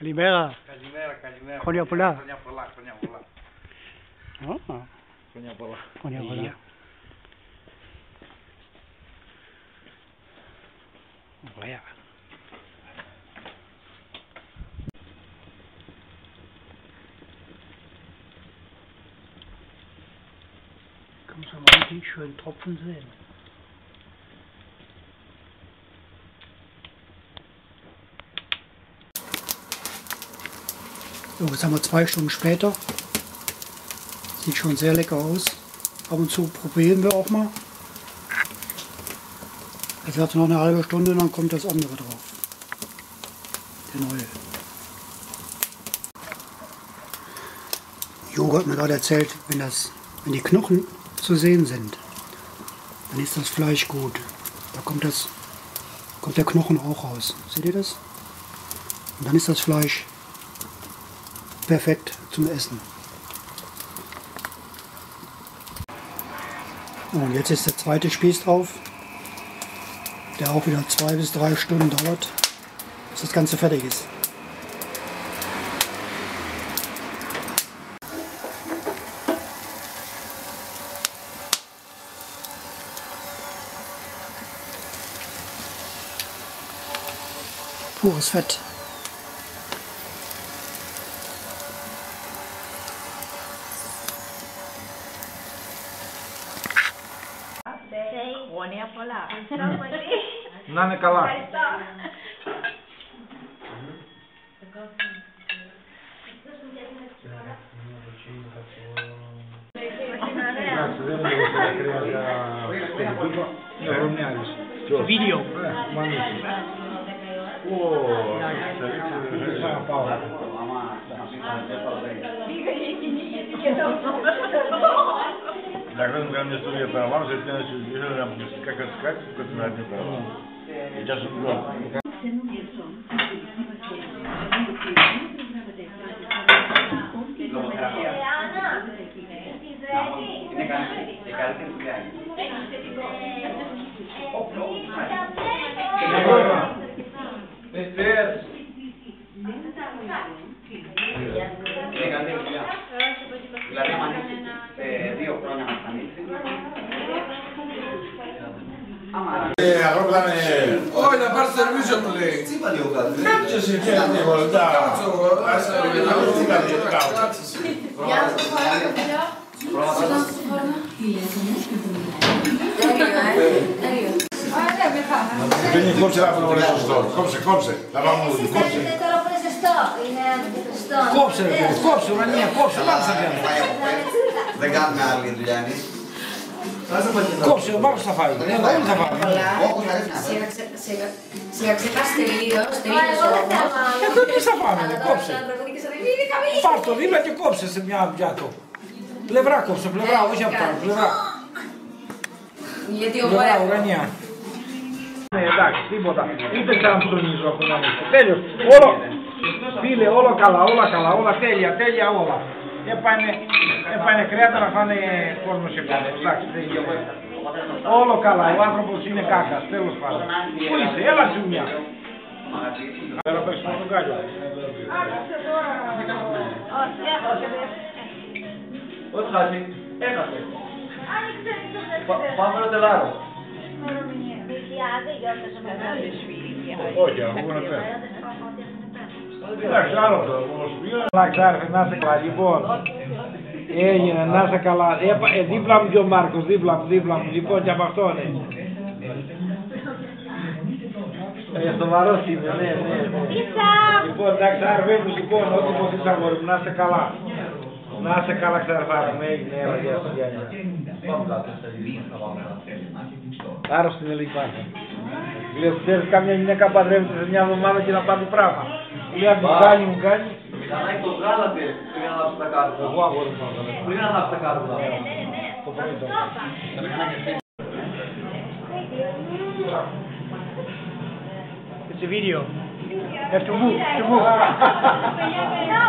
Καλημέρα. Καλημέρα, καλημέρα. Χρόνια πολλά. Χρόνια πολλά, χρόνια πολλά. Α, Χρόνια πολλά. χρόνια πολλά. Υγεία. Ωραία. Kannst du mal richtig schön Tropfen sehen. So, jetzt haben wir zwei Stunden später. Sieht schon sehr lecker aus. Ab und zu probieren wir auch mal. Jetzt hat es noch eine halbe Stunde, dann kommt das andere drauf. Der neue. Jogo hat mir gerade erzählt, wenn, das, wenn die Knochen zu sehen sind, dann ist das Fleisch gut. Da kommt, das, kommt der Knochen auch raus. Seht ihr das? Und dann ist das Fleisch perfekt zum Essen. Und jetzt ist der zweite Spieß drauf, der auch wieder zwei bis drei Stunden dauert, bis das Ganze fertig ist. Pures Fett. bonita por la. Тогда, когда мне сто лет на я тебя начал держать, как отскать, как ты на один права. Сейчас он говорит. Este Όχι, να πάρει σερβίσιο μου λέει. Τσίπα λίγο κάτι. Κάτσε και λίγο λεπτά. Δεν είναι κόψε να βρω σωστό. Κόψε, κόψε. Να πάμε όλοι. Κόψε. Τώρα που είναι ζεστό, είναι ζεστό. Κόψε, ρε παιδί, κόψε, ουρανία, κόψε, πάμε στα πιάνω. Δεν κάνουμε άλλη δουλειά εμείς. Κόψε, ο Μάρκος θα φάει. Εγώ δεν θα φάει. Όπως θα ρίχνει αυτό. Σιγά ξεπάσει τελείως, τελείως Εγώ δεν όμως. θέλω. Ε, τι θα φάμε, ρε, κόψε. Αλλά τραγουδί και σαν είναι χαμηλή. Πάρ' το δίπλα και κόψε σε μια πιάτο. Πλευρά κόψε, πλευρά, όχι από πάνω, πλευρά. Γιατί ο Πλευρά, Βορρά. ουρανία. Ναι, εντάξει, τίποτα. Ούτε ξαναψωνίζω από να μην Τέλειος. Όλο, φίλε, όλο καλά, όλα καλά, όλα τέλεια, τέλεια όλα. Έπανε, έπανε κρέατα να φάνε κόσμος σε πάνω. Εντάξει, τελειώμα. Όλο καλά, ο άνθρωπος είναι κάκας, τέλος πάντων. Πού είσαι, έλα σου μια. Θέλω να παίξουμε τον κάλιο. Ό,τι χάσει, έχασε. Άνοιξε το Πάμε να τελάρω. ημερομηνία. Ηλιά, δεν γιόρταζε μεγάλη Όχι, αφού είναι πέρα. Εντάξει, άλλο το Εντάξει, άρεσε, να είσαι καλά. Λοιπόν, έγινε, να είσαι καλά. Έπα, ε, δίπλα μου και ο Μάρκος, δίπλα μου, δίπλα μου. Λοιπόν, και από αυτόν, ναι. Ε, σοβαρός είμαι, ναι, ναι, ναι. Λοιπόν, εντάξει, άρεσε μου, λοιπόν, ό,τι πως είσαι αγόρι μου, να είσαι καλά. Να είσαι καλά, ξαρφάρι μου, έγινε, έλα, γεια σου, γεια, γεια. Άρρωστη είναι λίγη πάντα. Λέω, ξέρεις καμιά γυναίκα παντρεύεται σε μια εβδομάδα και να πάρει πράγμα. Λέει, μου κάνει, μου κάνει. Μηχανάκι το βγάλατε πριν να ανάψει τα κάρτα. Εγώ αγόρι μου, αγόρι μου. Πριν να ανάψει τα κάρτα. Το πρωί το. It's a video. You have to move, to move. No,